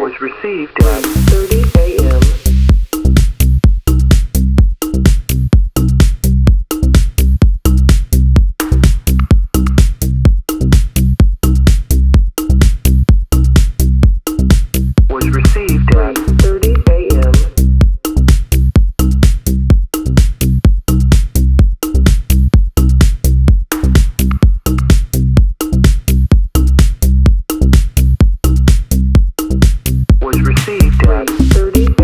was received at 30 a.m. Daddy. 30.